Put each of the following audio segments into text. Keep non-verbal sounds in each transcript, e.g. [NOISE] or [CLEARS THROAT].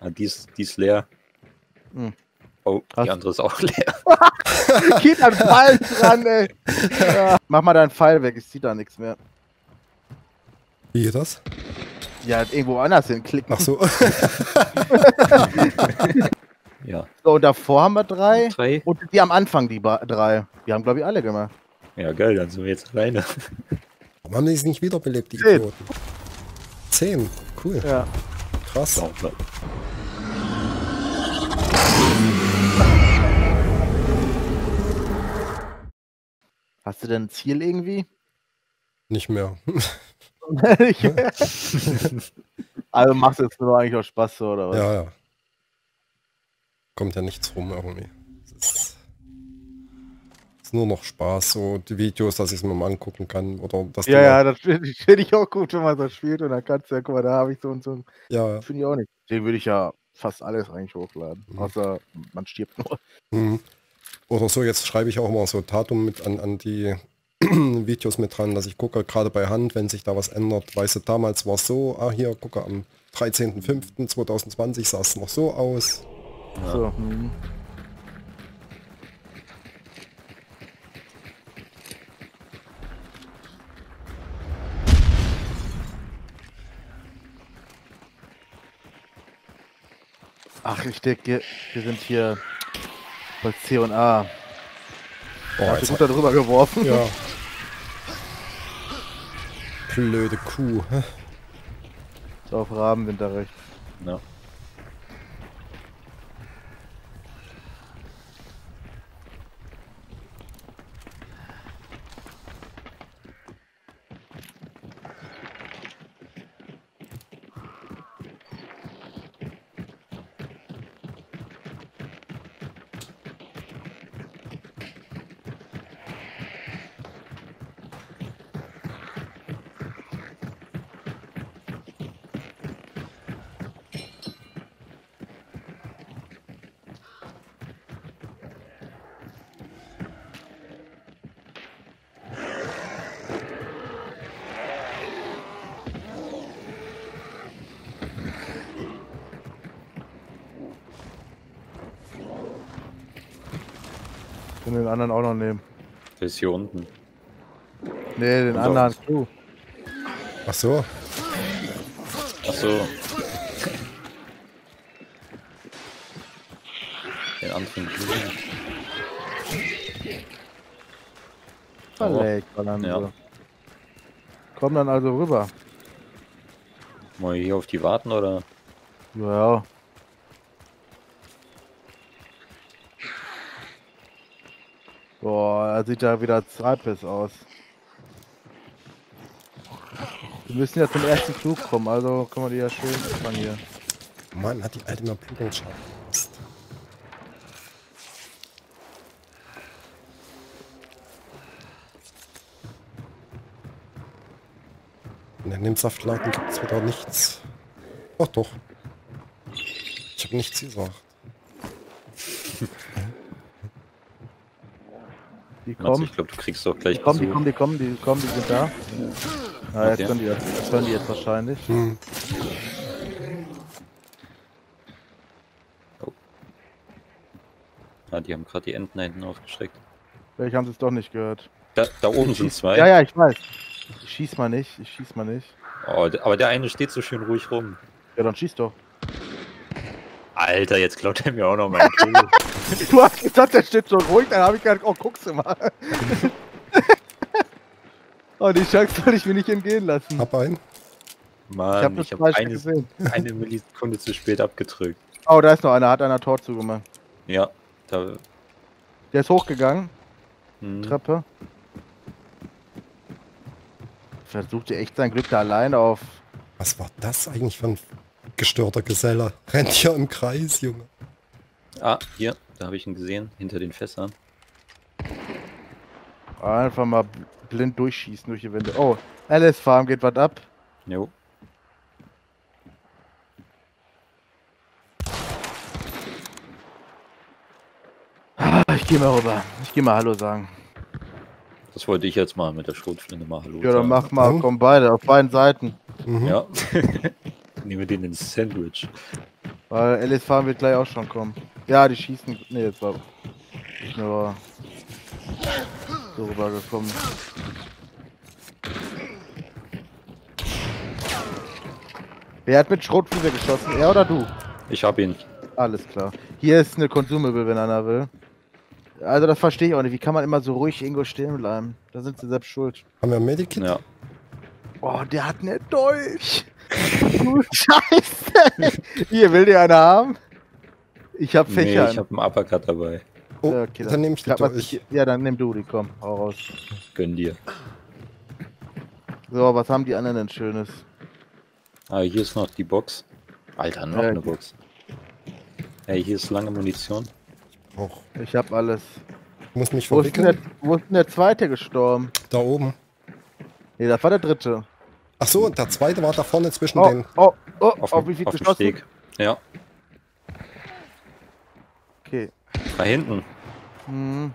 Ah, die, ist, die ist leer. Hm. Oh, Krass. die andere ist auch [LAUGHS] leer. [LAUGHS] Geht an Pfeil dran, ey. Ja. Mach mal deinen Pfeil weg, ich zieh da nichts mehr. Wie geht das? Ja, irgendwo anders hinklicken. Ach so. [LAUGHS] Ja, So, und davor haben wir drei. drei. Und die am Anfang, die ba- drei. Die haben, glaube ich, alle gemacht. Ja, geil, dann sind wir jetzt alleine. Warum haben die es nicht wiederbelebt, die Zehn. Idioten? Zehn. Cool. Ja. Krass. So, Hast du denn ein Ziel irgendwie? Nicht mehr. [LAUGHS] also machst du jetzt nur eigentlich auch Spaß so, oder was? Ja, ja. Kommt ja nichts rum irgendwie. Ist nur noch Spaß, so die Videos, dass ich es mir mal angucken kann. Oder dass die Ja, mal- ja, das finde ich, find ich auch gut, wenn man so spielt und dann kannst du ja, guck mal, da habe ich so und so. ja. Finde ich auch nicht. Den würde ich ja fast alles eigentlich hochladen. Mhm. Außer man stirbt nur. Mhm. Oder so, jetzt schreibe ich auch mal so Datum mit an, an die [CLEARS THROAT] Videos mit dran, dass ich gucke, gerade bei Hand, wenn sich da was ändert. Weißt du, damals war es so, ah hier, gucke, am 13.05.2020 sah es noch so aus. Ja. So. Mhm. Ach, ich denke, wir sind hier bei C und A. Oh, Hast jetzt du gut darüber geworfen? Ja. [LAUGHS] Blöde Kuh. Ist auf Rabenwinter recht. Ja. Können den anderen auch noch nehmen. Ist hier unten. Nee, den Und anderen sonst? Crew. Ach so. Achso. Den anderen Blumen. Verlegt, ballern Ja. so. Komm dann also rüber. Wollen wir hier auf die warten oder? Ja. Boah, er sieht ja wieder Zeitbiss aus. Wir müssen ja zum ersten Flug kommen, also können wir die ja schön fangen hier. Mann, hat die alte mal Blutungsschaden. Mist. In dem Saftladen gibt es wieder nichts. Ach doch. Ich habe nichts gesagt. [LAUGHS] Die kommen, ich glaube, du kriegst doch gleich die kommen, die kommen, die kommen, die kommen, die sind da. Ja, jetzt können die jetzt, können die jetzt wahrscheinlich. Hm. Ah, die haben gerade die Enten da hinten aufgestreckt. Vielleicht haben sie es doch nicht gehört. Da, da oben sind zwei. Ja, ja, ich weiß. Ich schieß mal nicht, ich schieß mal nicht. Oh, aber der eine steht so schön ruhig rum. Ja, dann schieß doch. Alter, jetzt klaut er mir auch noch meinen Kill. Du hast gesagt, der steht schon ruhig, dann habe ich gedacht, oh, guckst du mal. [LAUGHS] oh, die Chance soll ich mir nicht entgehen lassen. Hab einen. Mann, das ich habe falsch eine, gesehen. eine Millisekunde zu spät abgedrückt. Oh, da ist noch einer, hat einer Tor zugemacht. Ja, da. Der ist hochgegangen, Hm, Treppe. Versucht ihr echt sein Glück da allein auf. Was war das eigentlich für ein gestörter Geselle? Rennt hier im Kreis, Junge. ah, hier, da habe ich ihn gesehen, hinter den Fässern. Einfach mal bl- blind durchschießen durch die Wände. Oh, Alice Farm geht was ab. Jo. Ah, Ich gehe mal rüber. Ich gehe mal Hallo sagen. Das wollte ich jetzt mal mit der Schrotflinte mal Hallo Ja, dann sagen. mach mal, Oh. komm beide, auf beiden Seiten. Mhm. Ja. [LAUGHS] Nehmen wir den ins Sandwich. Weil LSV wird gleich auch schon kommen. Ja, die schießen. Ne, jetzt war. Ich nur so rübergekommen. Wer hat mit Schrotflügel geschossen? Er oder du? Ich hab ihn. Alles klar. Hier ist eine Consumable, wenn einer will. Also das verstehe ich auch nicht. Wie kann man immer so ruhig irgendwo stehen bleiben? Da sind sie selbst schuld. Haben wir ein Medikit? Ja. Oh, der hat eine Dolch. [LAUGHS] du Scheiße. Hier, will der einer haben? Ich hab Nee, Fächer. ich hab einen Uppercut dabei. Oh, Ja, okay, dann nehme ich die Ja, was durch. ich, ja, dann nimm du die, komm, hau raus. Gönn dir. So, was haben die anderen denn Schönes? Ah, hier ist noch die Box. Alter, noch Ja. eine Box. Ey, hier ist lange Munition. Auch. Ich hab alles. Ich muss mich Wo ist, denn der, verwickeln. wo ist denn der zweite gestorben? Da oben. Nee, das war der dritte. Ach so, und der zweite war da vorne zwischen Oh, den. oh, oh, Auf, auf, dem- wie viel auf dem geschossen? Steg. Ja, Okay. da hinten. Hm.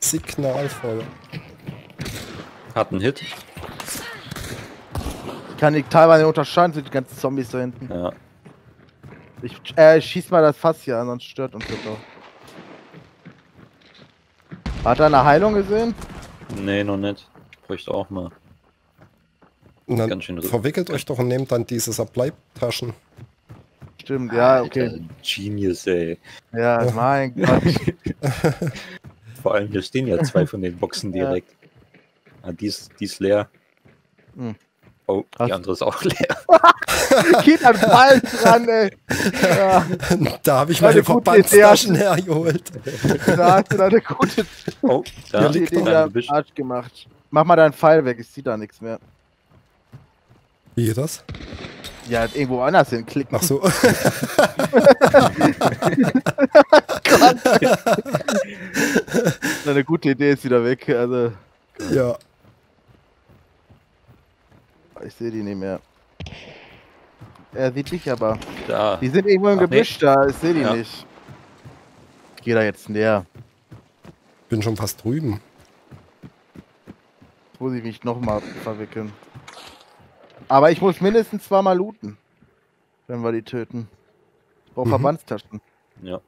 Signalfeuer. Hat einen Hit. Ich kann nicht teilweise unterscheiden, sind die ganzen Zombies da hinten. Ja. Ich äh, schieß mal das Fass hier an, sonst stört uns das doch. Hat er eine Heilung gesehen? Nee, noch nicht. Bräuchte auch mal. Ganz schön verwickelt euch doch und nehmt dann diese Supply-Taschen. Stimmt, ja, okay. Alter, Genius, ey. Ja, mein [LAUGHS] Gott. Vor allem, hier stehen ja zwei von den Boxen Ja. direkt. Ah, die ist, die ist leer. Hm. Oh, Krass. die andere ist auch [LAUGHS] leer. [LAUGHS] Geht an Ball dran, ey. Ja, Da habe ich Eine meine Verbandstaschen hergeholt. da hast du da eine gute Oh, da liegt noch da. Arsch gemacht. Mach mal deinen Pfeil weg, ich sehe da nichts mehr. Wie geht das? Ja, irgendwo anders hinklicken. Ach so. [LAUGHS] [LAUGHS] Eine gute Idee ist wieder weg. Also, ja. ich sehe die nicht mehr. Er sieht dich aber. Da. Die sind irgendwo im Ach, nee. Gebüsch da, ich sehe die Ja. nicht. Ich gehe da jetzt näher. Bin schon fast drüben. Jetzt muss ich mich nochmal verwickeln. Aber ich muss mindestens zweimal looten. Wenn wir die töten. Ich brauche Mhm. Verbandstaschen. Ja.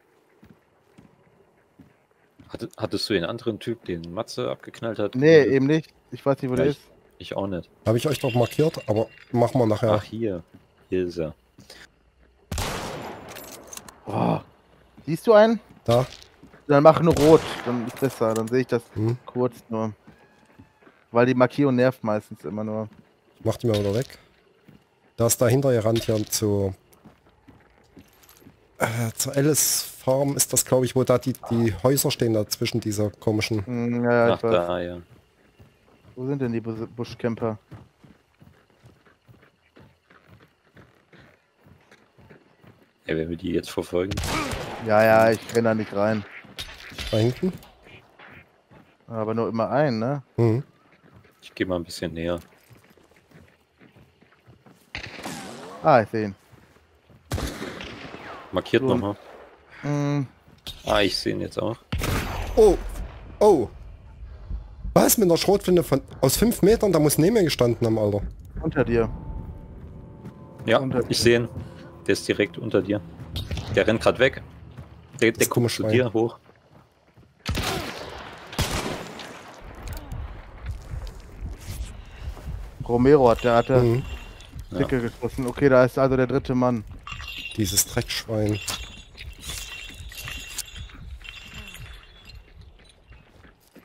Hatte, hattest du den anderen Typ, den Matze abgeknallt hat? Nee, eben nicht. Ich weiß nicht, wo der Ja, ist. Ich auch nicht. Habe ich euch doch markiert, aber machen wir nachher. Ach, hier. Hier ist er. Oh. Siehst du einen? Da. Dann mach nur rot, dann ist besser. Dann sehe ich das Hm. kurz nur. Weil die Markierung nervt meistens immer nur. Ich mach die mal wieder weg. Da ist dahinter gerannt hier zu. Äh, zur Alice Farm ist das, glaube ich, wo da die, die Häuser stehen, da zwischen dieser komischen. Hm, ja, ja, Ach, da, ja. Wo sind denn die Bus Buschcamper? Ey, wenn wir die jetzt verfolgen. Ja, ja, ich renne da nicht rein. Da hinten. Aber nur immer ein, ne? Mhm. Ich gehe mal ein bisschen näher. Ah, ich sehe ihn. Markiert So. nochmal. Hm, Ah, ich sehe ihn jetzt auch. Oh! Oh! Was? Mit einer Schrotflinte von aus fünf Metern? Da muss neben mir gestanden haben, Alter. unter dir. Ja, Unter- ich sehe ihn. Der ist direkt unter dir. Der rennt gerade weg. Der, der guckt zu dir hoch. Romero hat, der hatte Mhm. Dicke geschossen. Okay, da ist also der dritte Mann. Dieses Dreckschwein.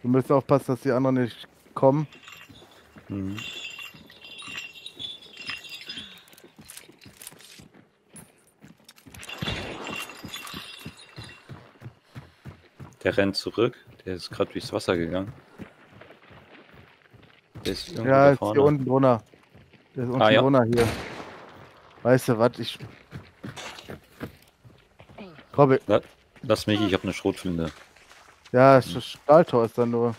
Du müsst aufpassen, dass die anderen nicht kommen. Mhm. Der rennt zurück. Der ist gerade durchs Wasser gegangen. Der ist irgendwo Ja, da ist vorne. hier unten drunter. Der ist unten Ah, ja. hier. Weißt du was? Ich. La- Lass mich, ich habe eine Schrotflinte. ja, das Stahltor ist dann nur.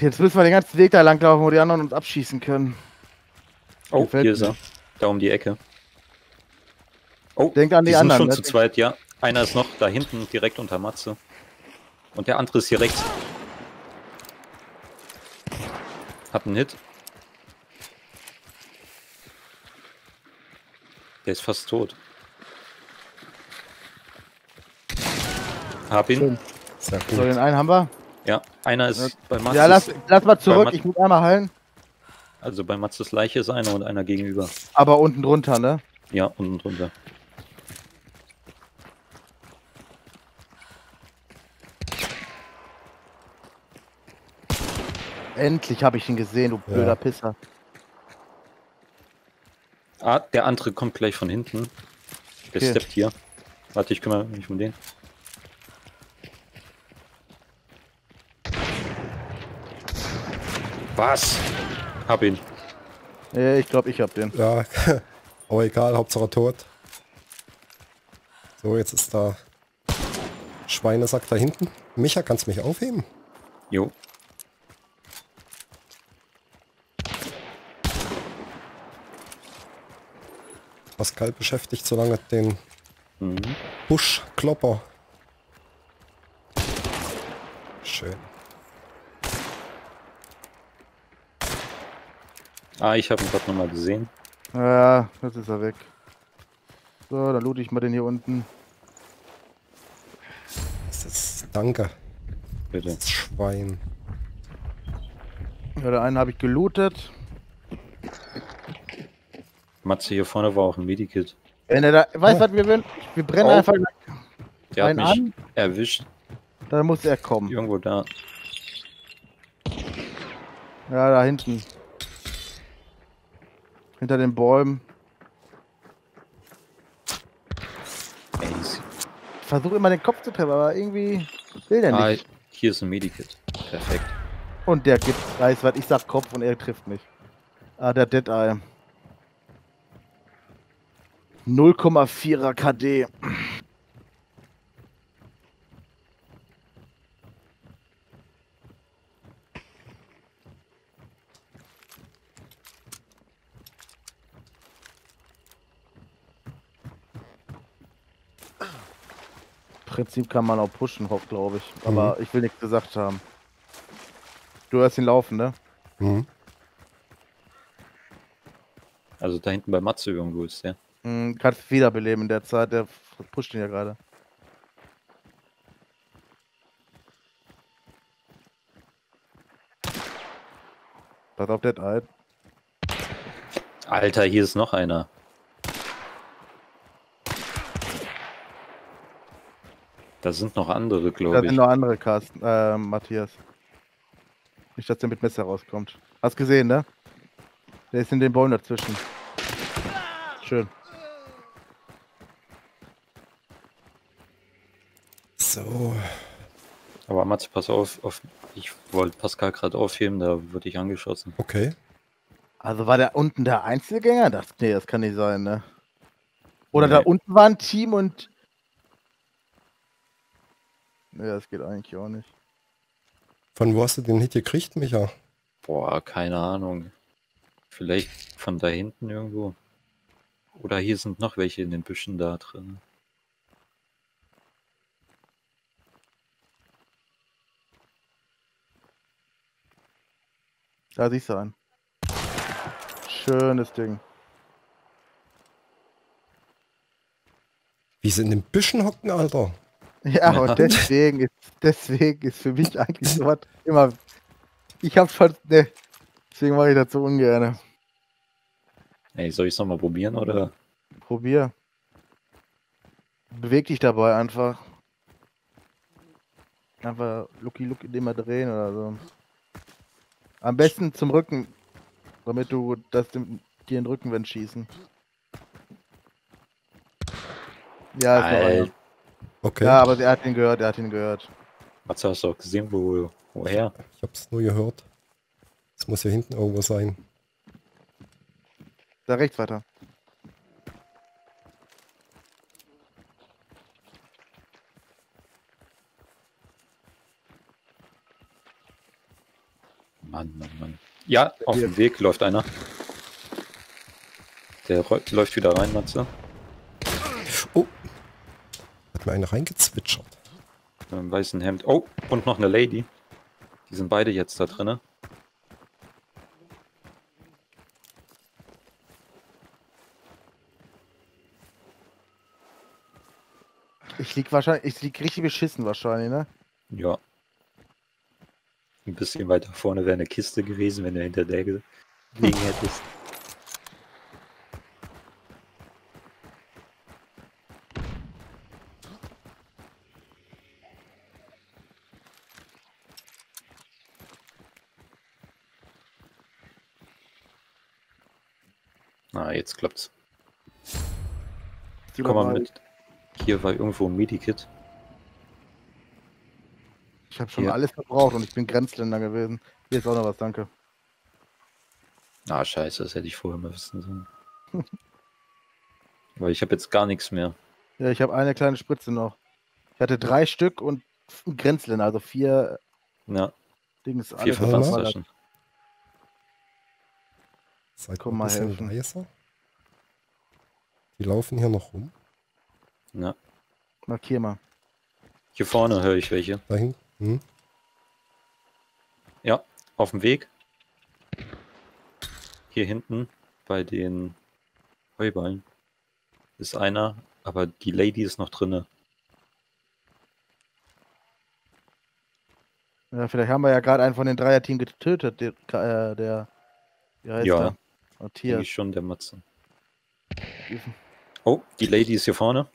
Jetzt müssen wir den ganzen Weg da lang laufen, wo die anderen uns abschießen können. Oh, Gefällt hier ist er. Da um die Ecke. Oh, Denk an die sind anderen, schon ne? zu zweit, ja. Einer ist noch da hinten, direkt unter Matze. Und der andere ist hier rechts. Hab einen Hit. Der ist fast tot. Hab ihn. So, den einen haben wir. Ja, einer ist bei Matzes. Ja, lass, lass mal zurück, ich muss einmal heilen. Also bei Matzes Leiche ist einer und einer gegenüber. Aber unten drunter, ne? Ja, unten drunter. Endlich habe ich ihn gesehen, du blöder Ja. Pisser. Ah, der andere kommt gleich von hinten. Der Okay. steppt hier. Warte, ich kümmere mich um den. Was? Hab ihn. Nee, ich glaube, ich hab den. Ja, [LAUGHS] aber egal, Hauptsache tot. So, jetzt ist da Schweinesack da hinten. Micha, kannst du mich aufheben? Jo. Pascal beschäftigt so lange den Mhm. Buschklopper. Schön. Ah, ich habe ihn gerade nochmal gesehen. Ja, jetzt ist er weg. So, dann loot ich mal den hier unten. Das ist, danke, Bitte. das Schwein. Ja, den einen habe ich gelootet. Matze hier vorne war auch ein Medikit. Wenn er da, weißt du Ja. was, wir, werden- wir brennen Oh. einfach, Der hat mich an? erwischt. dann muss er kommen. Irgendwo da. Ja, da hinten. Hinter den Bäumen. Versuche immer den Kopf zu treffen, aber irgendwie will der ah, nicht. hier ist ein Medikit. Perfekt. Und der gibt, weiß was, ich sag Kopf und er trifft mich. Ah, der Dead Eye. 0,4er KD. Prinzip kann man auch pushen, glaube ich. Aber ich will nichts gesagt haben. Du hörst ihn laufen, ne? Mhm. Also da hinten bei Matze irgendwo ist der. Mhm, kannst wiederbeleben in der Zeit, der pusht ihn ja gerade. Pass auf, Dead Eye. Alter, hier ist noch einer. Da sind noch andere, Da glaube sind ich. noch andere Carsten, äh, Matthias. Nicht, dass der mit Messer rauskommt. Hast gesehen, ne? Der ist in den Bäumen dazwischen. Schön. So, Aber Matze, pass auf, auf ich wollte Pascal gerade aufheben, da wurde ich angeschossen. okay. Also war der unten der Einzelgänger? Das, nee, das kann nicht sein, ne? Oder da Nee. unten war ein Team und. Nee, das geht eigentlich auch nicht. Von wo hast du den Hit gekriegt, Micha? Boah, keine Ahnung. Vielleicht von da hinten irgendwo. Oder hier sind noch welche in den Büschen da drin. Da siehst du einen. Schönes Ding. Wie sie in den Büschen hocken, Alter. Ja, Ja. und [LAUGHS] deswegen ist, deswegen ist für mich eigentlich sowas immer. Ich hab schon. Ne, deswegen mache ich das so ungern. Ey, soll ich es nochmal probieren oder? Probier. Beweg dich dabei einfach. Einfach Lucky Lucky immer drehen oder so. Am besten zum Rücken. Damit du das dem, dir in den Rückenwind schießen. Ja, ist noch einer. Alter, Okay, ja, aber er hat ihn gehört, er hat ihn gehört. Matze, hast du auch gesehen, wo, woher? ich hab's nur gehört. Es muss hier hinten irgendwo sein. Da rechts weiter. Mann, Mann, Mann. Ja, auf dem Weg läuft einer. Der läuft wieder rein, Matze. Oh! Hat mir einer reingezwitschert. Mit einem weißen Hemd. Oh, und noch eine Lady. Die sind beide jetzt da drinne. Ich lieg wahrscheinlich, ich lieg richtig beschissen wahrscheinlich, ne? Ja. Ein bisschen weiter vorne wäre eine Kiste gewesen, wenn du hinter der gelegen hättest. Ah, jetzt klappt's. Komm mal mit. Hier war irgendwo ein Medikit. Ich habe schon Hier. alles verbraucht und ich bin Grenzländer gewesen. Hier ist auch noch was, danke. Ah, scheiße, das hätte ich vorher mal wissen sollen. [LAUGHS] Aber ich habe jetzt gar nichts mehr. Ja, ich habe eine kleine Spritze noch. Ich hatte drei Stück und Grenzländer, also vier Ja, Dings. vier. Seid Komm mal helfen. leiser. Die laufen hier noch rum. Ja. Markier mal. Hier vorne höre ich welche. Dahin. Hm? Ja, auf dem Weg. Hier hinten bei den Heuballen ist einer, aber die Lady ist noch drinne. Ja, vielleicht haben wir ja gerade einen von den Dreier-Team getötet, der, äh, der wie heißt Ja. der? Schon, der Matze. Oh, die Lady ist hier vorne.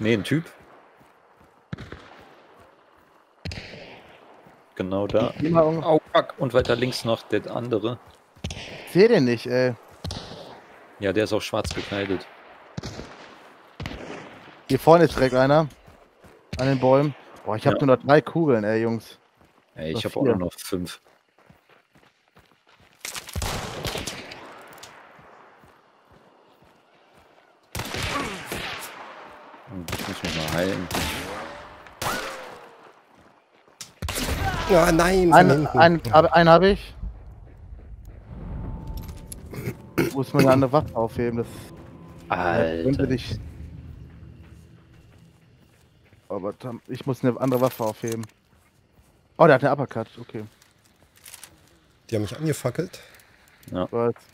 Ne, ein Typ. Genau da. Au, fuck. Und weiter links noch der andere. Ich seh den nicht, ey. Ja, der ist auch schwarz gekleidet. Hier vorne ist direkt einer. An den Bäumen. Boah, ich habe Ja. nur noch drei Kugeln, ey, Jungs. Ey, ich habe auch nur noch fünf. Hm, Ich muss mich mal heilen. Ja, nein, Einen, hinten. einen, hab- einen habe ich. Muss man eine andere Waffe aufheben. Das Alter. dich. Aber ich muss eine andere Waffe aufheben. Oh, der hat eine Uppercut. Okay. Die haben mich angefackelt. Weiß. So,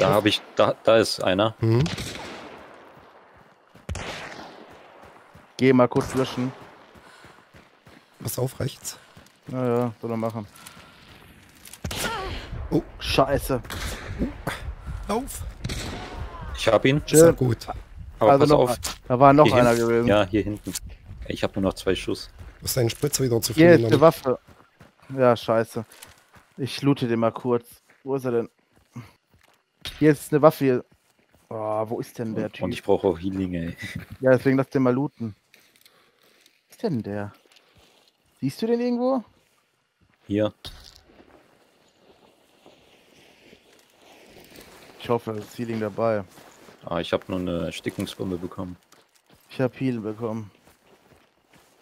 pass Da habe ich, da, da ist einer. Hm? Geh mal kurz löschen. Pass auf, rechts. Naja, soll er machen. Oh. Scheiße. Auf. Ich habe ihn. Sehr Chill. gut. Aber also pass noch, auf. da war noch Hier einer hinten. gewesen. Ja, hier hinten. Ich habe nur noch zwei Schuss. Du hast deinen Spritzer wieder zu Hier viel ist eine genommen. Waffe. Ja, scheiße. Ich loote den mal kurz. Wo ist er denn? Hier ist eine Waffe. Hier. Oh, wo ist denn der Und Typ? ich brauche auch Healing, ey. [LAUGHS] Ja, deswegen lass den mal looten. Wo ist denn der? Siehst du den irgendwo? Hier. Ich hoffe, es ist Healing dabei. Ah, ich habe nur eine Erstickungsbombe bekommen. Ich habe Heal bekommen.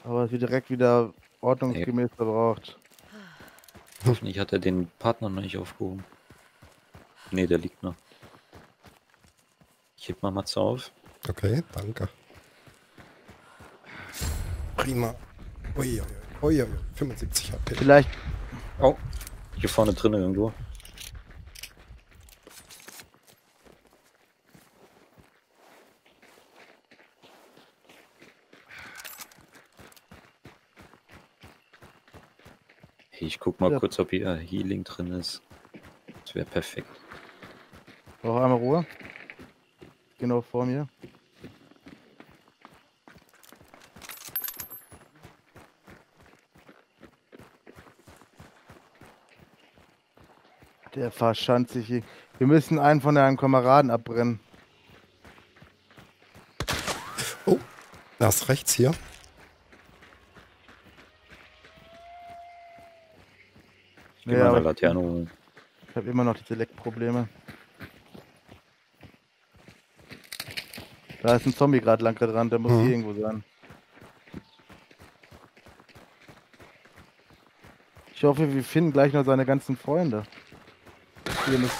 Aber es wird direkt wieder ordnungsgemäß verbraucht. Hoffentlich hat er den Partner noch nicht aufgehoben. Ne, der liegt noch. Ich heb mal Matze auf. Okay, danke. Prima. Ui, ui, ui, ui, 75 HP. Vielleicht. Oh, hier vorne drin irgendwo. Hey, ich guck mal Ja. kurz, ob hier Healing drin ist. Das wäre perfekt. Brauche einmal Ruhe. Genau vor mir. Der verschanzt sich hier. Wir müssen einen von deinen Kameraden abbrennen. Erst rechts hier. Ich Ja, mal Laterne holen. Ich habe immer noch diese Leckprobleme. Da ist ein Zombie gerade lang dran, der muss Mhm. hier irgendwo sein. Ich hoffe, wir finden gleich noch seine ganzen Freunde. Hier nicht.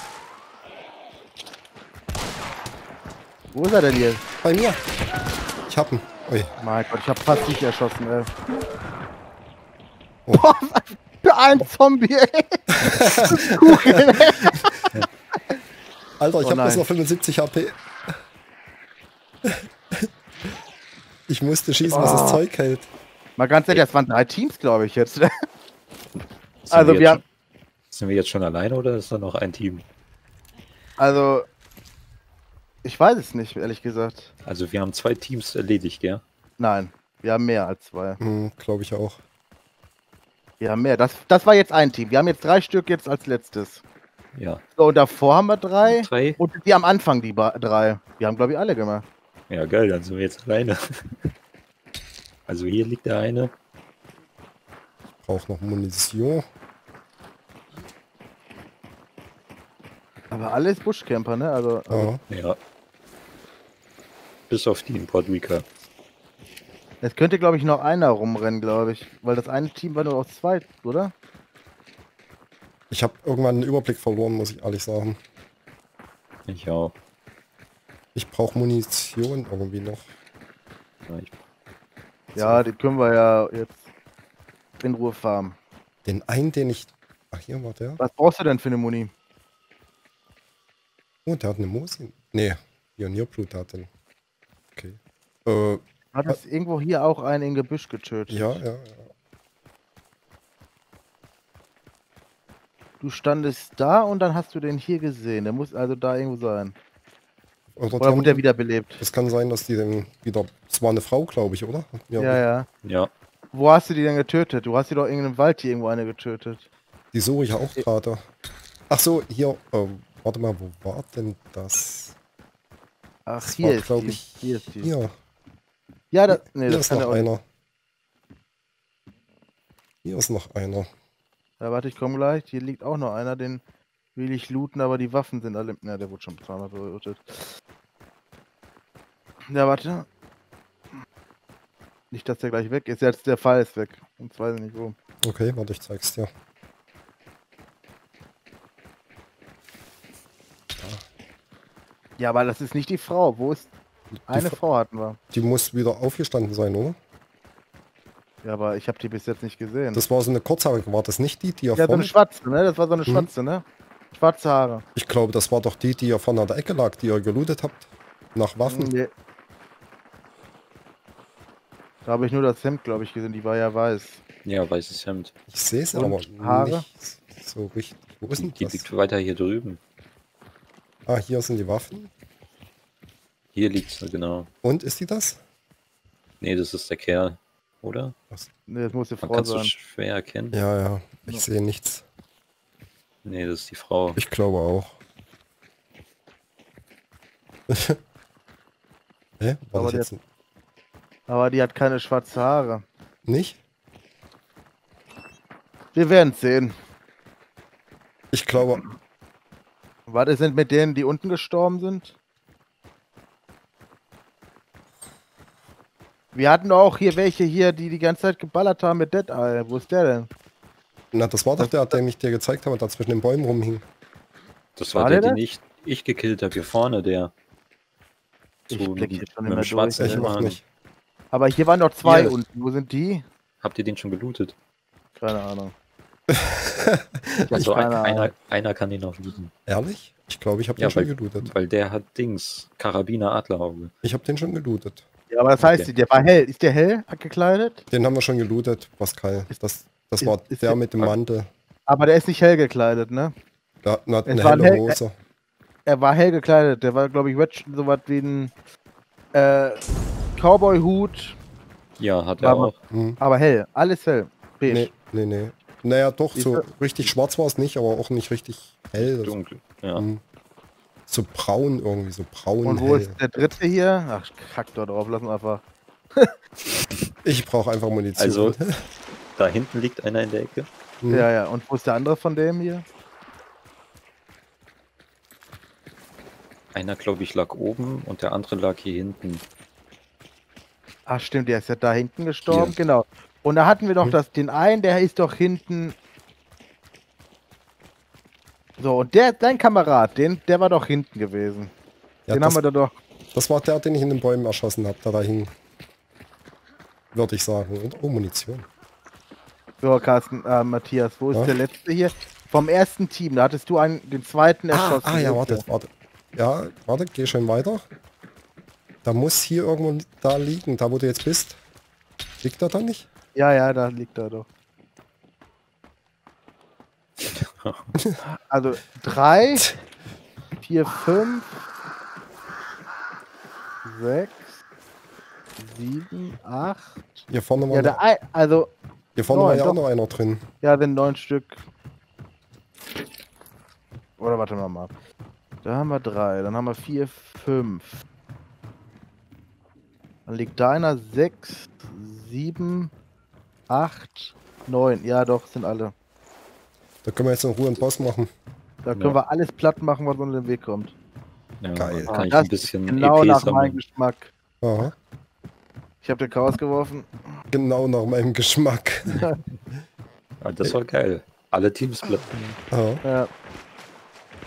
Wo ist er denn hier? Bei mir. Ich hab ihn. Ui. Mein Gott, ich habe fast dich erschossen, ey. Oh. [LAUGHS] Ein Zombie, ey. [LAUGHS] Kugeln, ey. Alter, ich Oh habe bloß noch 75 HP. Musste schießen, was Oh. das Zeug hält. Mal ganz ehrlich, das waren drei Teams, glaube ich, jetzt. [LAUGHS] Sind Also wir wir jetzt haben, schon, sind wir jetzt schon alleine oder ist da noch ein Team? also, ich weiß es nicht, ehrlich gesagt. Also wir haben zwei Teams erledigt, gell? Nein, wir haben mehr als zwei. Hm, Glaube ich auch. Wir haben mehr. Das, das war jetzt ein Team. Wir haben jetzt drei Stück jetzt als letztes. Ja. So, und davor haben wir drei. Drei? Und die am Anfang, die ba- drei. Wir haben, glaube ich, alle gemacht. Ja, geil, dann sind wir jetzt alleine. Also hier liegt der eine. Brauche noch Munition. Aber alles Buschcamper, ne? Also, also Ja. Ja. Bis auf die in Puerto Rica. es könnte, glaube ich, noch einer rumrennen, glaube ich. Weil das eine Team war nur aus zwei, oder? Ich habe irgendwann einen Überblick verloren, muss ich ehrlich sagen. Ich auch. Ich brauche Munition irgendwie noch. Ja, ich, Ja, die können wir ja jetzt in Ruhe farmen. Den einen, den ich... Ach, hier war der. Was brauchst du denn für eine Muni? Oh, der hat eine Mosin. Nee, Pionierblut hat den. Okay. Äh, Hat es irgendwo hier auch einen in Gebüsch getötet? ja, ja, ja. Du standest da und dann hast du den hier gesehen. Der muss also da irgendwo sein. Oder Oder wurde der haben- wieder belebt? Es kann sein, dass die dann wieder... Es war eine Frau, glaube ich, oder? Ja, ja. ja, Wo hast du die denn getötet? Du hast die doch in irgendeinem Wald hier irgendwo eine getötet. Die suche ich ja auch gerade. Ach so, hier... Äh, warte mal, wo war denn das? Ach, Das hier war, ist glaub die. ich, Hier ist die. Hier, Ja, das, nee, hier das ist noch ja einer. Hier ist noch einer. Ja, warte, ich komme gleich. Hier liegt auch noch einer, den will ich looten, aber die Waffen sind alle. Na, der wurde schon zweimal berührt. Ja, warte. Nicht, dass der gleich weg ist. Jetzt der Fall ist weg. Jetzt weiß ich nicht wo. Okay, warte, ich zeig's dir. Ja, aber das ist nicht die Frau. Wo ist. Eine Fra- Frau hatten wir. Die muss wieder aufgestanden sein, oder? Ja, aber ich habe die bis jetzt nicht gesehen. Das war so eine Kurzhaarige, war das nicht die, die hier ja, so eine schwarze, ne? Das war so eine Mhm. schwarze, ne? Schwarze Haare. Ich glaube, das war doch die, die hier vorne an der Ecke lag, die ihr gelootet habt. Nach Waffen. Nee. Da habe ich nur das Hemd, glaube ich, gesehen. Die war ja weiß. ja, weißes Hemd. Ich sehe es aber Haare? nicht so richtig. Wo ist denn Die das? liegt weiter hier drüben. Ah, hier sind die Waffen. Hier liegt sie, genau. Und ist die das? Nee, das ist der Kerl, oder? Ne, das muss die Man Frau kann es so sein. schwer erkennen. Ja, ja. Ich sehe nichts. Nee, das ist die Frau. Ich glaube auch. [LAUGHS] Hä? War Aber das die jetzt Aber die hat keine schwarze Haare. nicht? Wir werden sehen. Ich glaube, Warte, sind mit denen, die unten gestorben sind? Wir hatten doch auch hier welche hier, die die ganze Zeit geballert haben mit Dead Eye. Wo ist der denn? Na, das war doch der, den ich dir gezeigt habe, da zwischen den Bäumen rumhing. Das war War der, der den ich, ich gekillt habe. Hier vorne, der. Ich So blick mit, hier schon schwarzen durch. Ich an. nicht. Aber hier waren noch zwei Hier. unten. Wo sind die? Habt ihr den schon gelootet? Keine Ahnung. [LAUGHS] Also ein, einer, einer kann den noch looten. Ehrlich? Ich glaube, ich habe Ja, den schon gelootet. Weil der hat Dings, Karabiner Adlerauge. Ich habe den schon gelootet. Ja, aber das heißt, Okay. der war hell. Ist der hell gekleidet? Den haben wir schon gelootet, Pascal. Das, das ist- war ist der der- mit dem Mantel. Aber der ist nicht hell gekleidet, ne? Hat Es eine war ein helle hell- Hose. Er war hell gekleidet. Der war, glaube ich, Red- so was wie ein äh, Cowboy-Hut, Ja, hat er Aber- auch. Hm. aber hell. Alles hell. Beige. Nee, nee, nee. Naja, doch, Ist so er- richtig schwarz war es nicht, aber auch nicht richtig hell. Das, Dunkel. Ja. hm. So braun irgendwie, so braun Und wo hell. ist der dritte hier? Ach, kack da drauf. Lass uns einfach. Ich brauche einfach Munition. Also, [LAUGHS] da hinten liegt einer in der Ecke. Hm. Ja, ja. Und wo ist der andere von dem hier? Einer, glaube ich, lag oben und der andere lag hier hinten. Ach, stimmt. Der ist ja da hinten gestorben. Hier. Genau. Und da hatten wir doch Hm. das, den einen, der ist doch hinten. So, und der, dein Kamerad, den, der war doch hinten gewesen. ja, den das, haben wir da doch. das war der, den ich in den Bäumen erschossen habe, da hing. Würde ich sagen. Und, oh, Munition. So, Carsten, äh, Matthias, wo ist Ja? der letzte hier? Vom ersten Team, da hattest du einen, den zweiten Ah, erschossen. ah ja, Wo ist warte, warte. Ja, warte, geh schon weiter. Da muss hier irgendwo da liegen, da wo du jetzt bist. Liegt er da nicht? Ja, ja, da liegt er doch. [LAUGHS] Also drei, vier, fünf, sechs, sieben, acht. Hier vorne war, Ja, der ein, also, hier vorne war neun, ja auch noch einer drin. ja, sind neun Stück. Oder warte mal mal. Da haben wir drei, dann haben wir vier, fünf. Dann liegt da einer, sechs, sieben, acht, neun. Ja, doch, sind alle. Da können wir jetzt in Ruhe einen Boss machen. Da können Ja. wir alles platt machen, was unter den Weg kommt. Ja, Geil. Kann ich das ein bisschen Genau EP nach meinem. Geschmack. Aha. Ich habe den Chaos geworfen. Genau nach meinem Geschmack. Ja, das war geil. Alle Teams. Aha. Ja,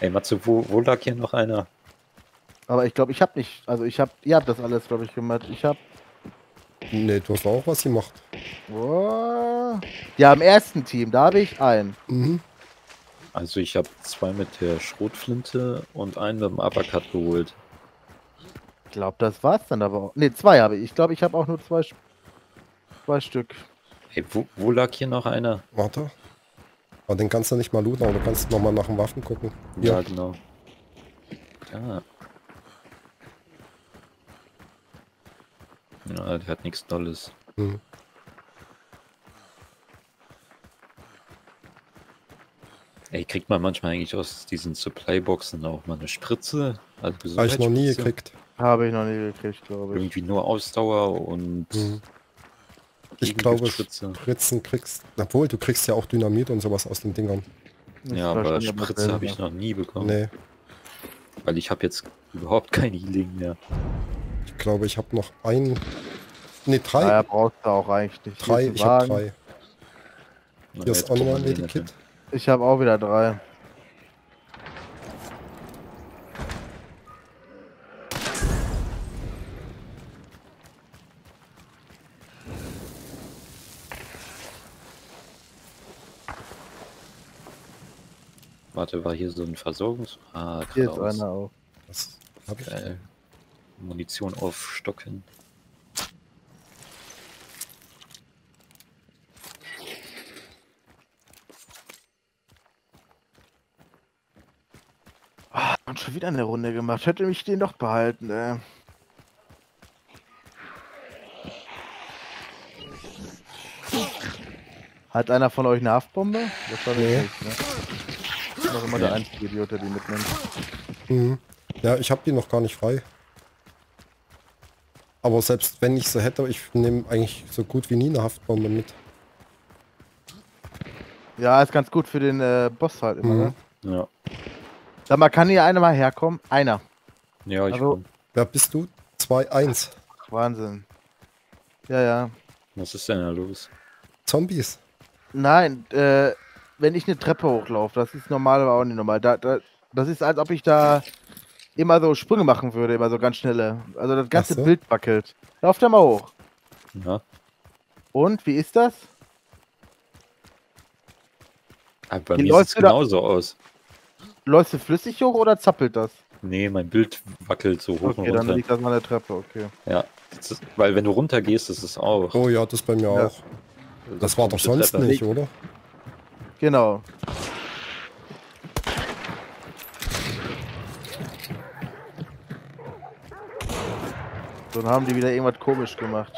Ey, Matze, wo, wo lag hier noch einer? aber ich glaube, ich habe nicht. Also ich habe, ihr habt das alles, glaube ich, gemacht. Ich habe. Nee, du hast auch was gemacht. Oh, ja, im ersten Team, da habe ich einen. Mhm. Also ich habe zwei mit der Schrotflinte und einen mit dem Uppercut geholt. Ich glaube, das war's dann aber auch. Ne, zwei habe ich. Ich glaube, ich habe auch nur zwei, zwei Stück. Ey, wo, wo lag hier noch einer? Warte. Aber den kannst du nicht mal looten, aber du kannst noch mal nach den Waffen gucken. Ja, Ja. genau. Ja. Ja, der hat nichts Tolles. Mhm. Ey, kriegt man manchmal eigentlich aus diesen Supply-Boxen auch mal eine Spritze? Also Habe ich noch nie gekriegt. Habe ich noch nie gekriegt, glaube ich. Irgendwie nur Ausdauer und Mhm. Ich glaube. Spritzen kriegst. Obwohl, du kriegst ja auch Dynamit und sowas aus den Dingern. Ja, aber Spritze habe ich noch nie bekommen. Nee, Weil ich habe jetzt überhaupt kein Healing mehr. ich glaube, ich habe noch ein. Nee, drei. Naja, brauchst du auch eigentlich nicht. drei, ich habe drei. Na, Hier ist auch nochmal ein Medikit. Ich habe auch wieder drei. Warte, war hier so ein Versorgungs... Ah, Hier ist einer auch. Das habe ich. Geil. Munition aufstocken. Und schon wieder eine Runde gemacht. Hätte mich den doch behalten, ey. Hat einer von euch eine Haftbombe? Das war Nee. nicht, ne? Ich bin doch immer der einzige Idiot, der die mitnimmt. Mhm. Ja, ich habe die noch gar nicht frei. Aber selbst wenn ich sie hätte, ich nehme eigentlich so gut wie nie eine Haftbombe mit. Ja, ist ganz gut für den äh, Boss halt immer, Mhm. ne? Ja. Sag mal, kann hier einer mal herkommen? Einer. Ja, ich Also- komm. Wer bist du? 2-1. Ach, Wahnsinn. Ja, ja. Was ist denn da los? Zombies. Nein, äh, wenn ich eine Treppe hochlaufe, das ist normal, aber auch nicht normal. Da, da, das ist, als ob ich da immer so Sprünge machen würde, immer so ganz schnelle. Also das ganze so. Bild wackelt. Lauf da mal hoch. Ja. Und, wie ist das? Ah, bei Wie mir sieht da- genauso aus. Läufst du flüssig hoch oder zappelt das? Nee, mein Bild wackelt so hoch Okay, und dann runter. liegt das an der Treppe, okay. Ja. Das ist, weil wenn du runter gehst, ist es auch. Oh ja, das bei mir Ja. auch. Das war doch sonst Treppe. nicht, oder? Genau. So, dann haben die wieder irgendwas komisch gemacht.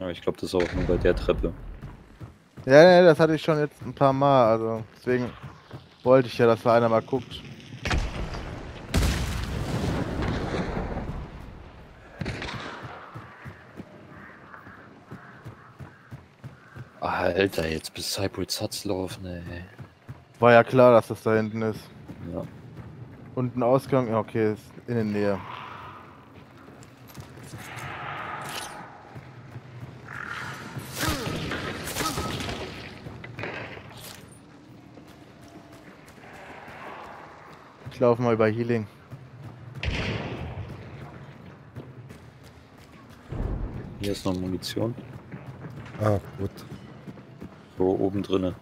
Ja, ich glaube, das ist auch nur bei der Treppe. Ja, ja, das hatte ich schon jetzt ein paar Mal, also deswegen wollte ich ja, dass da einer mal guckt. Alter, jetzt bis Cypress Satz laufen, ey. War ja klar, dass das da hinten ist. Ja. Und ein Ausgang, ja, okay, ist in der Nähe. Ich laufe mal über Healing. Hier ist noch Munition. Ah, gut. So oben drinne.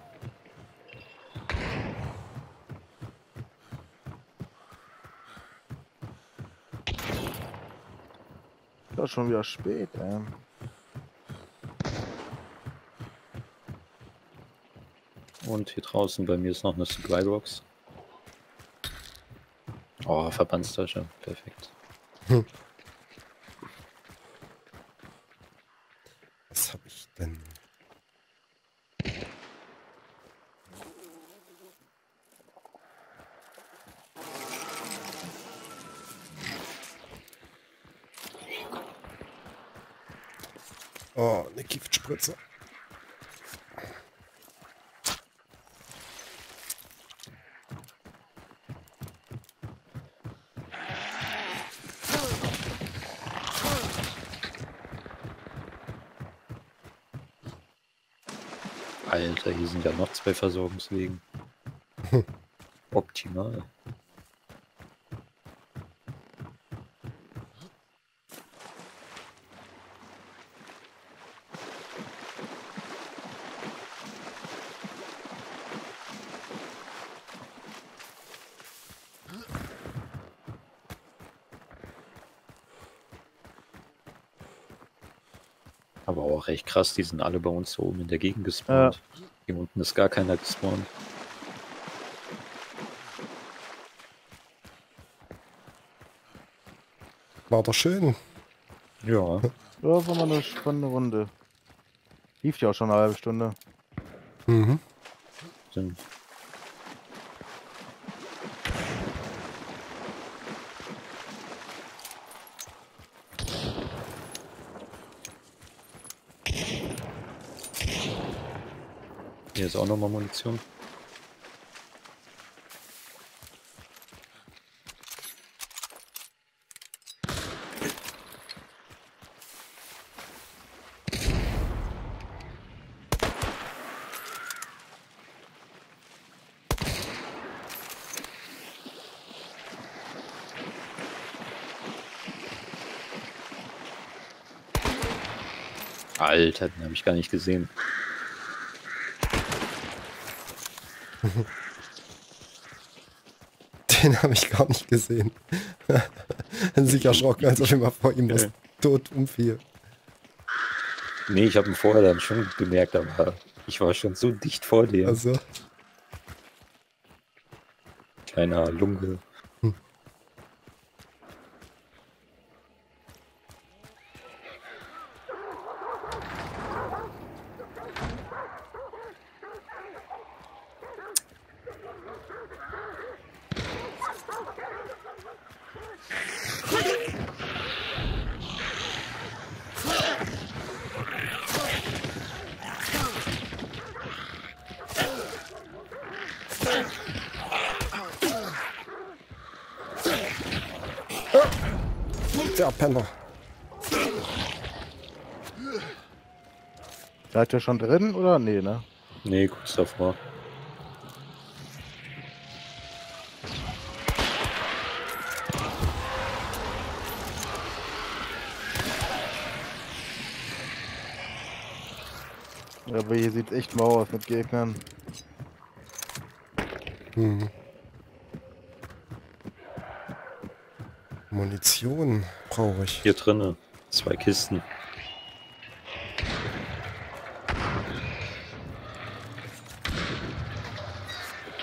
Ist schon wieder spät, ey. Und hier draußen bei mir ist noch eine Supply Box. Oh, Verbandstasche. Perfekt. Was [LAUGHS] habe ich denn? Oh, eine Giftspritze. Alter, hier ja Versorgungswegen. [LAUGHS] Optimal. Aber auch echt krass, die sind alle bei uns so oben in der Gegend gespawnt. Hier unten ist gar keiner gespawnt. War doch schön. Ja, Ja, war mal eine spannende Runde. Lief ja auch schon eine halbe Stunde. Mhm. sind Hier ist auch nochmal Munition. Alter, den habe ich gar nicht gesehen. [LAUGHS] Den habe ich gar nicht gesehen. [LAUGHS] Sich erschrocken, als ob immer vor ihm was Ja. tot umfiel. Nee, ich habe ihn vorher dann schon gemerkt, aber ich war schon so dicht vor dir. Also, Kleiner Lunge. Der Penner. Seid ihr schon drin oder? Nee, ne? Nee, kurz davor. Aber hier sieht echt mau aus mit Gegnern. Hm. Munition brauche ich. Hier drinnen. Zwei Kisten.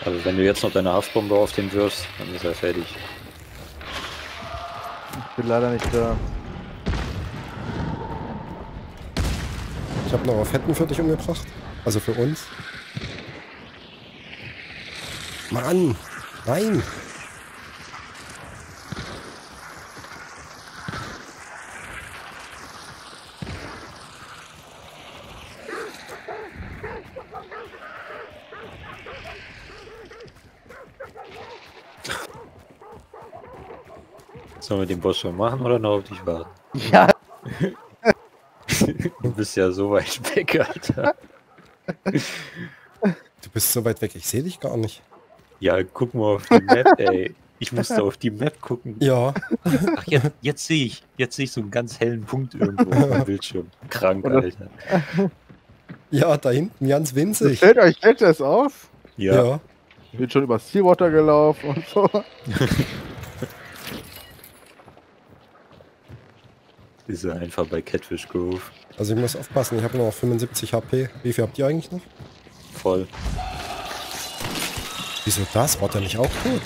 Also wenn du jetzt noch deine Haftbombe auf den wirfst, dann ist er fertig. Ich bin leider nicht da. Ich habe noch Fetten für dich umgebracht. Also für uns. Mann! Nein! Sollen wir den Boss schon machen oder noch auf dich warten? Ja, [LAUGHS] Du bist ja so weit weg, Alter. Du bist so weit weg, ich sehe dich gar nicht. Ja, guck mal auf die Map, [LAUGHS] ey. Ich musste auf die Map gucken. Ja, Ach, jetzt, jetzt sehe ich. Jetzt sehe ich so einen ganz hellen Punkt irgendwo auf dem [LAUGHS] Bildschirm. Krank, Oder- Alter. Ja, da hinten, ganz winzig. Stellt euch das aus? Ja. Ich bin schon über Seawater gelaufen und so. Die sind einfach bei Catfish Grove. Also ich muss aufpassen, ich habe noch 75 HP. Wie viel habt ihr eigentlich noch? Voll. Wieso das? War der nicht auch tot?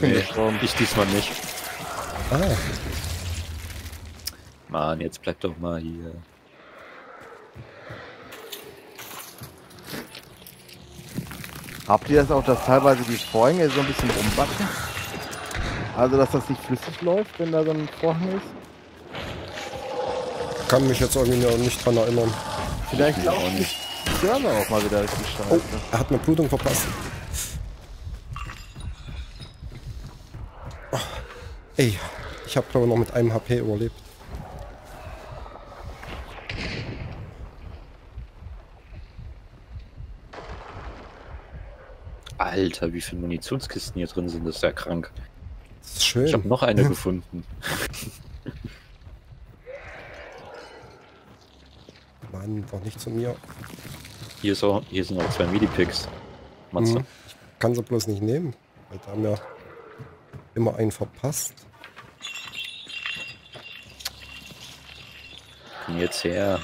Nee, ich diesmal nicht. Ah, Mann, jetzt bleib doch mal hier. Habt ihr das auch, dass teilweise die Vorhänge so ein bisschen rumbacken? Also, dass das nicht flüssig läuft, wenn da so ein Vorhang ist? Kann mich jetzt irgendwie noch nicht dran erinnern. Vielleicht Ja, auch nicht. Server auch mal wieder richtig Oh, scheiße. er hat eine Blutung verpasst. Oh, ey, ich habe glaube noch mit einem HP überlebt. Alter, wie viele Munitionskisten hier drin sind, das ist ja krank. Das ist schön. Ich habe noch eine [LAUGHS] gefunden. Mann, doch nicht zu mir. Hier, ist auch, hier sind auch zwei Medipicks. Matze. Hm. Ich kann sie bloß nicht nehmen, weil da haben ja immer einen verpasst. Komm jetzt her.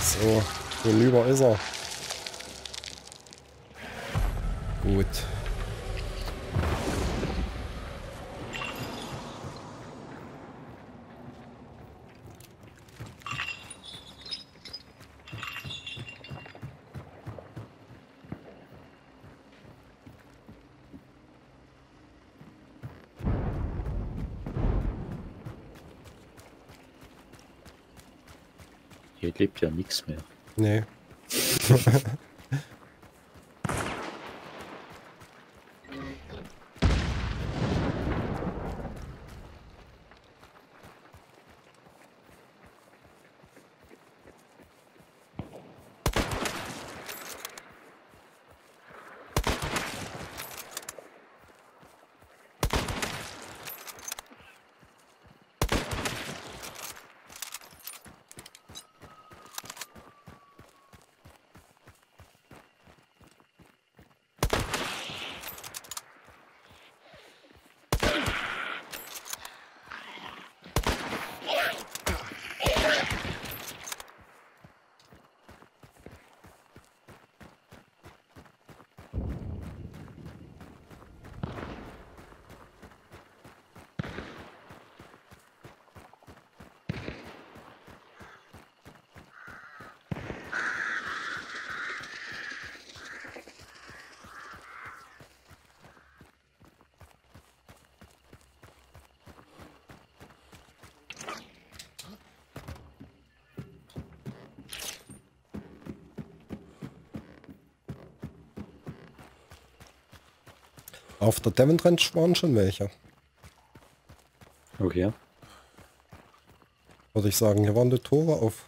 So, hinüber ist er. Gut. Hier lebt ja nichts mehr. Nee. [LAUGHS] Auf der Devon Ranch waren schon welche. Okay. Würde ich sagen, hier waren die Tore auf.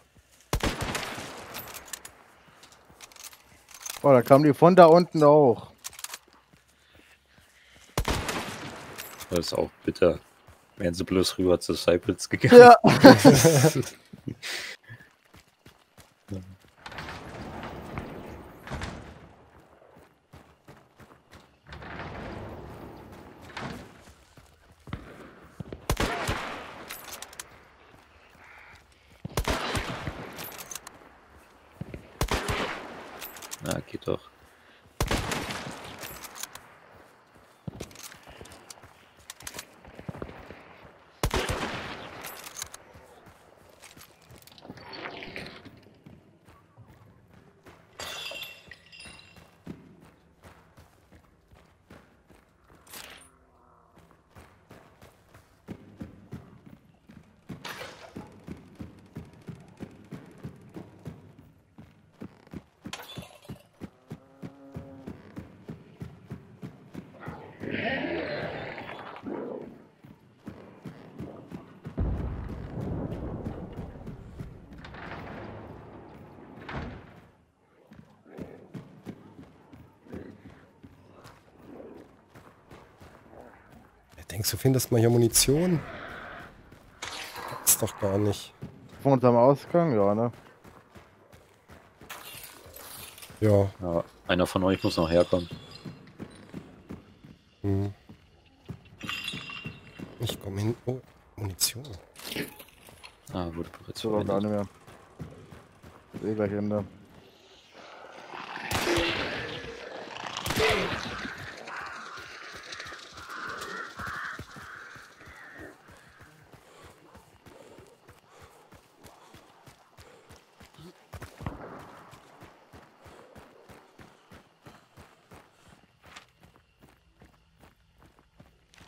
Oh, da kamen die von da unten auch. Das ist auch bitter. Wären sie bloß rüber zu Cypress gegangen. Ja. [LAUGHS] [LAUGHS] Na, geht doch. Ich denkst du, findest mal hier Munition? gibt's doch gar nicht. Von unserem Ausgang, ja, ne? Ja. Ja, einer von euch muss noch herkommen. Hm. Ich komme hin. Oh, Munition. Ah, wurde bereits So, gar nicht mehr. Ist eh gleich Ende.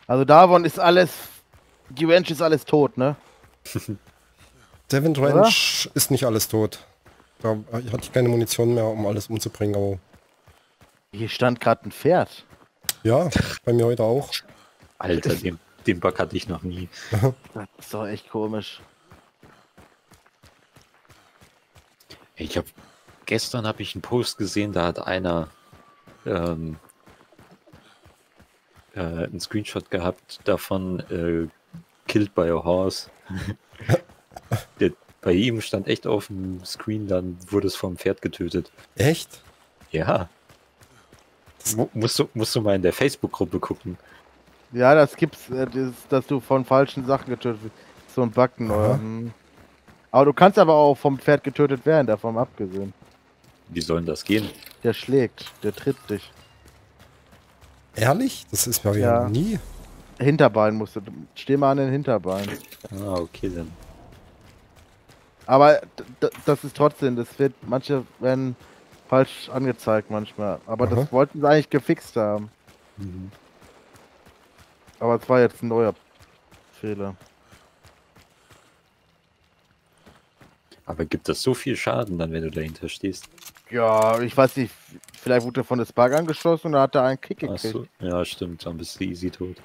Also davon ist alles, die Ranch ist alles tot, ne? [LAUGHS] Devon Ranch ist nicht alles tot. Da hatte ich keine Munition mehr, um alles umzubringen, aber Hier stand gerade ein Pferd. ja, bei mir heute auch. Alter, den, den Bug hatte ich noch nie. [LAUGHS] Das ist doch echt komisch. Ich habe gestern habe ich einen Post gesehen, da hat einer ähm, äh, einen Screenshot gehabt davon äh, Killed by a Horse. [LAUGHS] Der, bei ihm stand echt auf dem Screen, dann wurde es vom Pferd getötet. Echt? Ja. Mu- Musst du, musst du mal in der Facebook-Gruppe gucken. Ja, das gibt's, äh, das, dass du von falschen Sachen getötet wirst. So ein Backen oder. Hm. Aber du kannst aber auch vom Pferd getötet werden, davon abgesehen. Wie soll denn das gehen? Der schlägt, der tritt dich. Ehrlich? Das ist mir Ja. nie. Hinterbein musst du. Steh mal an den Hinterbein. Ah, okay, dann. Aber das ist trotzdem, das wird, manche werden falsch angezeigt manchmal. Aber Aha. das wollten sie eigentlich gefixt haben. Mhm. Aber es war jetzt ein neuer Fehler. Aber gibt das so viel Schaden dann, wenn du dahinter stehst? Ja, ich weiß nicht, vielleicht wurde er von der Spark angeschossen oder hat er einen Kick gekriegt. Achso, ja, stimmt, dann bist du easy tot.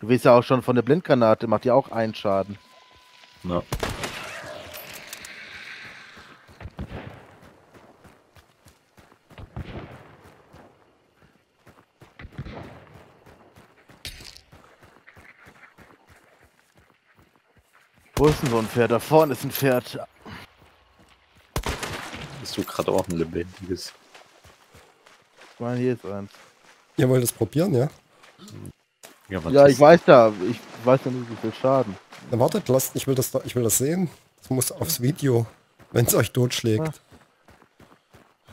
Du weißt ja auch schon von der Blindgranate, macht ja auch einen Schaden. Ja. Wo ist denn so ein Pferd? Da vorne ist ein Pferd. Du gerade auch ein lebendiges? Ich meine, hier ist eins. Ihr wollt es probieren, ja? Ja, was Ja, ich weiß da, ich weiß ja nicht, wie viel Schaden. Dann wartet, lasst, ich will das, da, ich will das sehen. Das muss aufs Video, wenn es euch totschlägt. Ah.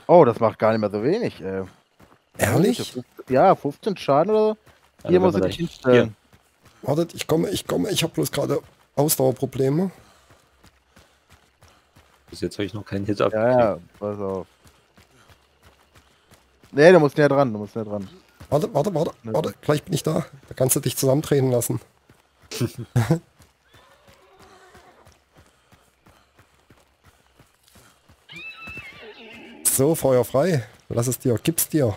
Oh, das macht gar nicht mehr so wenig, ey. Ehrlich? Ja, 15 Schaden oder so. Also Hier wenn muss ich dich hinstellen. Wartet, ich komme, ich komme. Ich habe bloß gerade Ausdauerprobleme. Bis jetzt habe ich noch keinen Hit Ja, abgegeben. ja, pass auf. Nee, du musst näher dran, du musst näher dran. Warte, warte, warte, Ja. warte. Gleich bin ich da. Da kannst du dich zusammentreten lassen. [LAUGHS] so, Feuer frei. Lass es dir. Gib's dir.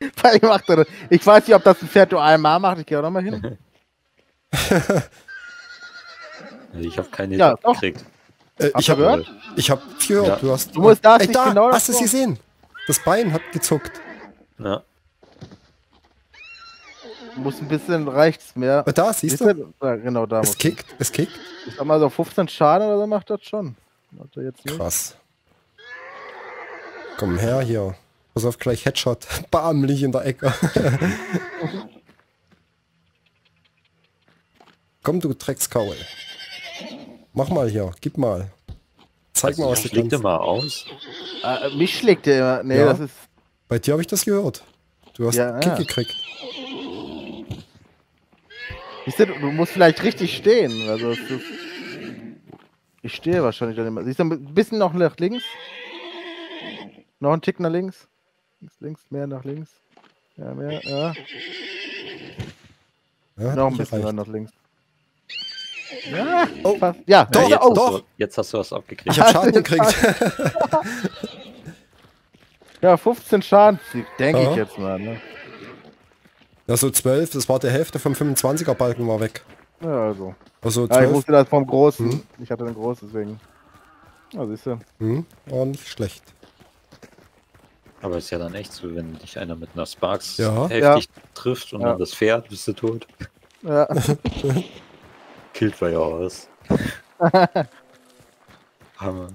[LAUGHS] Ich, mach das. ich weiß nicht, ob das ein Pferd einmal macht. Ich gehe auch nochmal hin. [LAUGHS] Ich habe keinen Hit Ja, doch. abgekriegt. Äh, ich habe gehört? ich hab gehört. Ja. Du hast. Du musst das Ey, nicht da, genau hast du es gesehen? Das Bein hat gezuckt. Ja. Du musst ein bisschen rechts mehr. Äh, Da, siehst du? Ja, genau, da Es muss kickt, es kickt. Ich sag mal so 15 Schaden oder so macht das schon. Hat er jetzt nicht. Krass. Komm her hier. Pass auf, gleich Headshot. [LAUGHS] Bam, lieg in der Ecke. [LAUGHS] Komm, du Dreckskaul. Mach mal hier, gib mal. Zeig Also, mal, was du schlägt kannst. mal aus. Äh, mich schlägt der immer. Nee, Ja. das ist. Bei dir habe ich das gehört. Du hast Ja, einen Kick ja. gekriegt. Siehst du, du musst vielleicht richtig stehen. Also ich stehe wahrscheinlich dann immer. Siehst du, ein bisschen noch nach links. Noch ein Tick nach links. Links, links, mehr nach links. Ja, mehr, ja. Ja, Noch ein bisschen reicht. nach links. Ja, Oh, ja, Doch, ja, jetzt, oh, hast doch. Du, jetzt hast du was abgekriegt. Ich habe Schaden gekriegt. [LAUGHS] ja, 15 Schaden, denke Ja. ich jetzt mal. Ne? ja, so 12, das war die Hälfte vom 25er Balken war weg. Ja, also. Also Ja, ich 12, wusste das vom Großen. Hm. Ich hatte den Großen, deswegen. Ja, siehst du. hm, war nicht schlecht. Aber ist ja dann echt so, wenn dich einer mit einer Sparks Ja. heftig trifft und Ja. dann das Pferd, bist du tot. Ja. [LAUGHS] [LAUGHS] Killt bei aus. Hammer.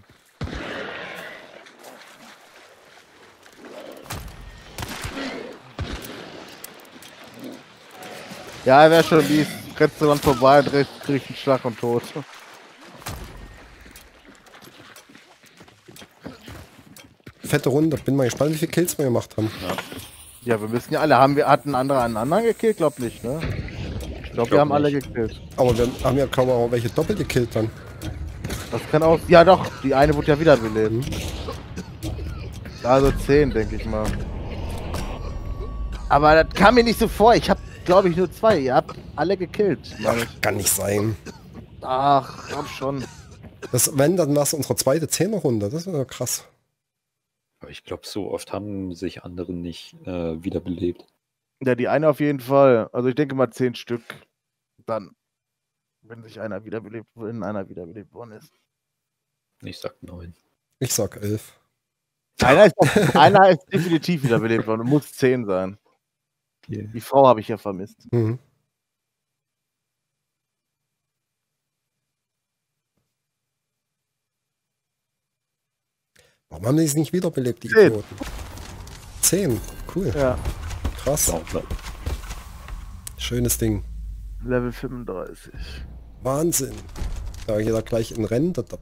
Ja, er wäre schon mies. Rennst du dann vorbei und kriegst einen Schlag und tot. Fette Runde. Bin mal gespannt, wie viele Kills wir gemacht haben. Ja, wir müssen ja alle. Haben wir, hatten andere einen anderen gekillt? Glaub nicht, ne? Ich glaube, wir glaub haben alle nicht. gekillt. Aber wir haben ja kaum auch welche doppelt gekillt dann. Das kann auch. Ja, doch. Die eine wurde ja wiederbelebt. Also 10, denke ich mal. Aber das kam mir nicht so vor. Ich habe, glaube ich, nur zwei. Ihr habt alle gekillt. Ach, kann nicht sein. Ach, glaub schon. Das, wenn, dann war es unsere zweite Zehnerrunde. Das ist ja krass. Ich glaube, so oft haben sich andere nicht äh, wiederbelebt. Ja, die eine auf jeden Fall. Also ich denke mal 10 Stück. Dann. Wenn sich einer wiederbelebt, wenn einer wiederbelebt worden ist. Ich sag neun. Ich sag elf. Einer ist, [LAUGHS] einer ist definitiv wiederbelebt worden. Muss 10 sein. Hier. Die Frau habe ich ja vermisst. Mhm. Warum haben die es nicht wiederbelebt, die Zehn. Idioten? Zehn. Cool. Ja. Krass. Schönes Ding. Level 35. Wahnsinn. Da geht er gleich in Rente, der,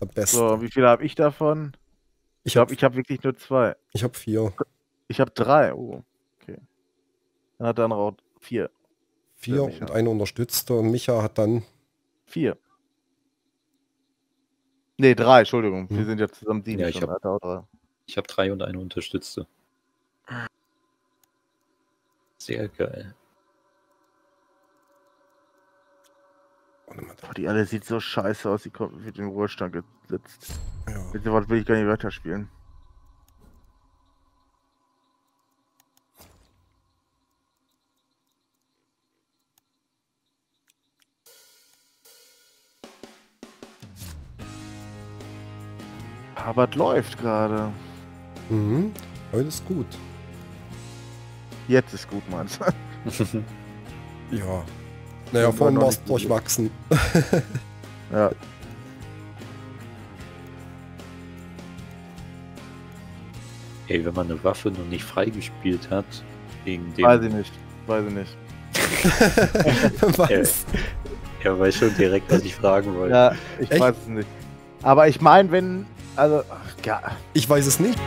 der Beste. So, wie viele habe ich davon? Ich ich glaube, habe ich habe wirklich nur zwei. ich hab vier. Ich habe drei. Oh, okay. Dann hat er noch auch vier. Vier und eine unterstützte und Micha hat dann Vier. Nee, drei, Entschuldigung. Wir Hm. sind ja zusammen sieben Ja, ich schon. hab- Hat er auch drei. Ich habe drei und eine unterstützte. Sehr geil. Boah, die alle sieht so scheiße aus, die kommt mit dem Ruhestand gesetzt. ja. Mit sowas will ich gar nicht weiterspielen. Aber es läuft gerade. Mhm. Heute ist gut. Jetzt ist gut, du? [LAUGHS] Ja. Naja, vorhin war es durchwachsen. Ja. Ey, wenn man eine Waffe noch nicht freigespielt hat, gegen den. Weiß ich nicht. Weiß ich nicht. [LAUGHS] Was? Er weiß schon direkt, was ich fragen wollte. Ja, ich Echt? weiß es nicht. Aber ich meine, wenn. Also, ach, ja, Ich weiß es nicht.